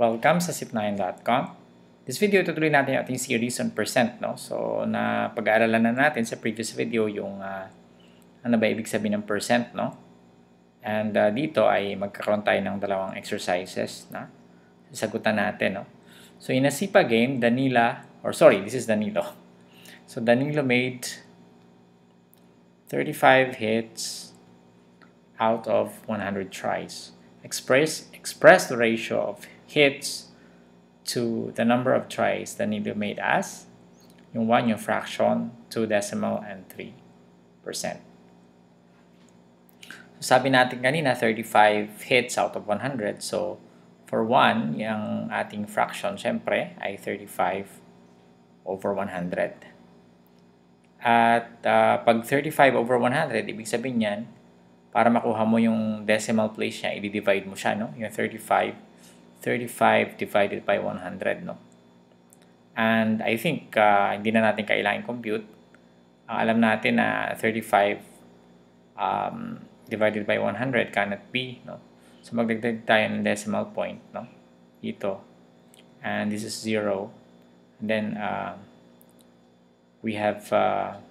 Welcome sa zip9.com. This video, tutuloy natin yung ating series on percent. No? So, na pag-aaralan na natin sa previous video yung uh, ano ba ibig sabihin ng percent. No? And uh, dito ay magkakaroon tayo ng dalawang exercises na sasagutan natin. No? So, in a SIPA game, Danila, or sorry, this is Danilo. So, Danilo made 35 hits out of 100 tries. Express, express the ratio of hits to the number of tries that need to be made as yung 1 yung fraction, 2 decimal, and 3%. So, sabi natin kanina, 35 hits out of 100. So, for 1, yung ating fraction, syempre, ay 35 over 100. At uh, pag 35 over 100, ibig sabihin yan, para makuha mo yung decimal place niya, i-divide mo siya, no? Yung 35 35 divided by 100, no? And I think uh, hindi na natin kailangan compute. Ang alam natin na 35 um, divided by 100 cannot be, no? So magdagdag tayo ng decimal point, no? Dito. And this is 0. And then uh, we have uh,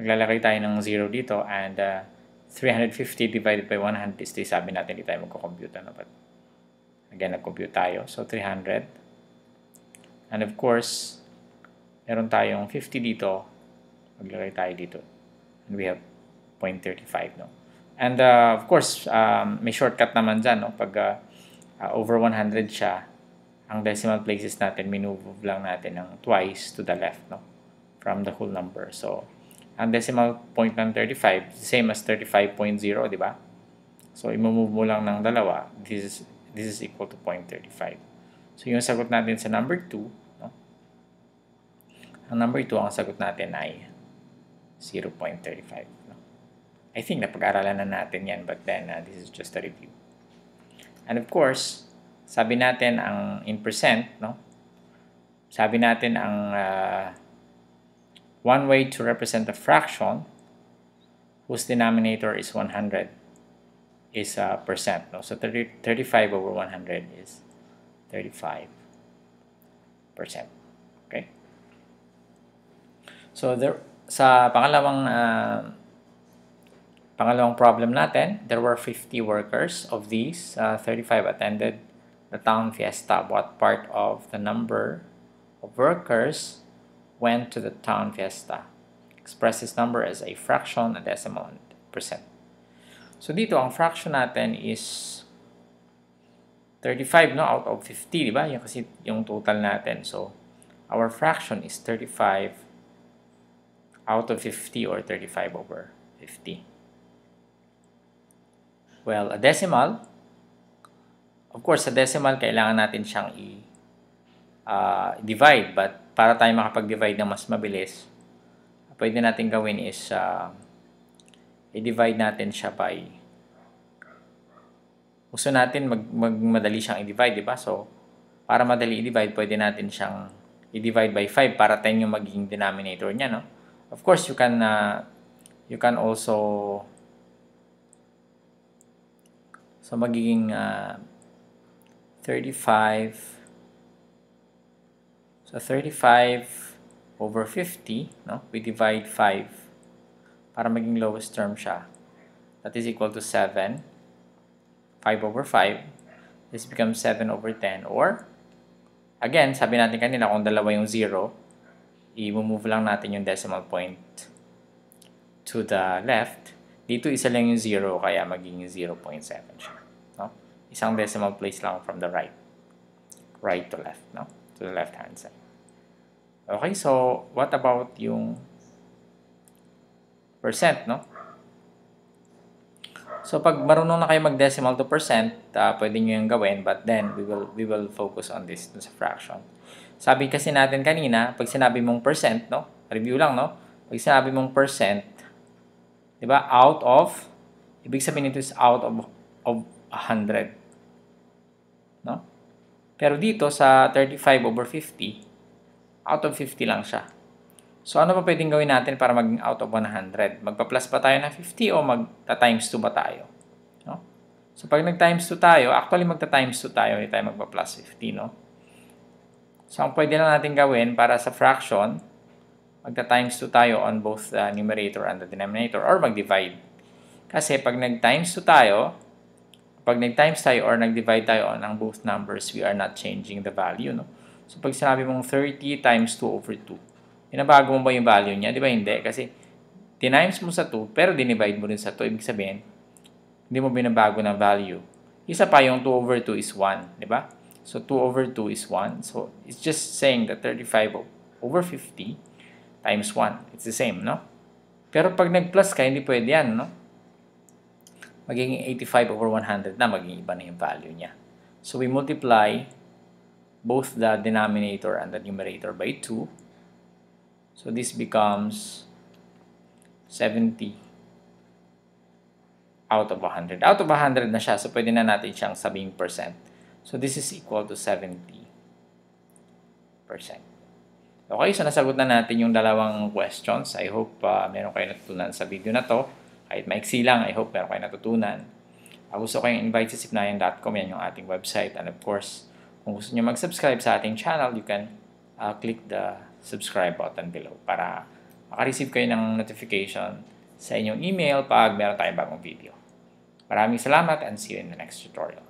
maglalagay tayo ng 0 dito and uh, 350 divided by 100 is 3. Sabi natin, hindi tayo magko-compute. Ano? But, again, nag-compute tayo. So, 300. And of course, meron tayong 50 dito. Maglagay tayo dito. And we have 0.35. No? And uh, of course, um, may shortcut naman dyan. No? Pag uh, uh, over 100 siya, ang decimal places natin, minove lang natin ng twice to the left no? from the whole number. So, ang decimal point ng 35, same as 35.0, di ba? So, i-move mo lang ng dalawa. This is, this is equal to 0.35. So, yung sagot natin sa number 2, no? ang number 2, ang sagot natin ay 0.35. No? I think napag-aralan na natin yan, but then uh, this is just a review. And of course, sabi natin ang in percent, no? Sabi natin ang uh, one way to represent a fraction whose denominator is 100 is a uh, percent. No? So 30, 35 over 100 is 35 percent. Okay? So there, sa pangalawang uh, pangalawang problem natin, there were 50 workers. Of these, uh, 35 attended the town fiesta. What part of the number of workers went to the town fiesta. Express this number as a fraction, a decimal, and percent. So dito, ang fraction natin is 35 no out of 50, di ba? Yung kasi yung total natin. So our fraction is 35 out of 50 or 35 over 50. Well, a decimal, of course, a decimal, kailangan natin siyang i- uh, divide. But para tayo makapag-divide ng mas mabilis, pwede natin gawin is uh, i-divide natin siya by gusto natin mag, mag madali siyang i-divide, di ba? So, para madali i-divide, pwede natin siyang i-divide by 5 para 10 yung magiging denominator niya, no? Of course, you can uh, you can also so magiging uh, 35 So 35 over 50, no? we divide 5 para maging lowest term siya. That is equal to 7. 5 over 5. This becomes 7 over 10. Or, again, sabi natin kanina kung dalawa yung 0, i-move lang natin yung decimal point to the left. Dito isa lang yung 0, kaya magiging 0.7 siya. No? Isang decimal place lang from the right. Right to left. No? To the left hand side. Okay, so what about yung percent, no? So pag marunong na kayo mag-decimal to percent, uh, pwede nyo yung gawin, but then we will we will focus on this sa fraction. Sabi kasi natin kanina, pag sinabi mong percent, no? Review lang, no? Pag sinabi mong percent, 'di ba? Out of ibig sabihin nito is out of of 100. No? Pero dito sa 35 over 50, out of 50 lang siya. So, ano pa pwedeng gawin natin para maging out of 100? Magpa-plus pa tayo ng 50 o magta-times 2 ba tayo? No? So, pag nag-times 2 tayo, actually magta-times 2 tayo, hindi tayo magpa-plus 50, no? So, ang pwede lang natin gawin para sa fraction, magta-times 2 tayo on both the numerator and the denominator or mag-divide. Kasi pag nag-times 2 tayo, pag nag-times tayo or nag-divide tayo on ang both numbers, we are not changing the value, no? So, pag sinabi mong 30 times 2 over 2, inabago mo ba yung value niya? Di ba hindi? Kasi, tinimes mo sa 2, pero dinivide mo rin sa 2. Ibig sabihin, hindi mo binabago ng value. Isa pa yung 2 over 2 is 1, di ba? So 2 over 2 is 1. So it's just saying that 35 over 50 times 1. It's the same, no? Pero pag nag-plus ka, hindi pwede yan, no? Magiging 85 over 100 na, magiging iba na yung value niya. So we multiply both the denominator and the numerator by 2. So this becomes 70 out of 100. Out of 100 na siya, so pwede na natin siyang sabing percent. So this is equal to 70 percent. Okay, so nasagot na natin yung dalawang questions. I hope uh, meron kayo natutunan sa video na to. Kahit maiksi lang, I hope meron kayo natutunan. Uh, gusto kayong invite sa sipnayan.com, yan yung ating website. And of course, kung gusto nyo mag-subscribe sa ating channel, you can uh, click the subscribe button below para makareceive kayo ng notification sa inyong email pag meron tayong bagong video. Maraming salamat and see you in the next tutorial.